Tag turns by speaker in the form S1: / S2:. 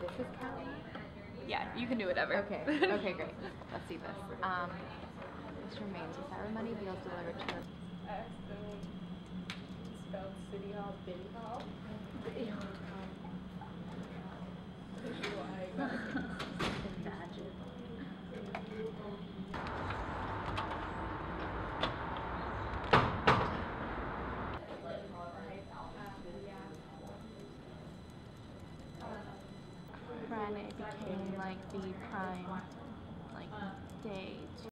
S1: this is Cali?
S2: Yeah, you can do whatever.
S1: Okay, okay, great. Let's see this. Um, this remains with our money deals delivered to Friday became like the prime like day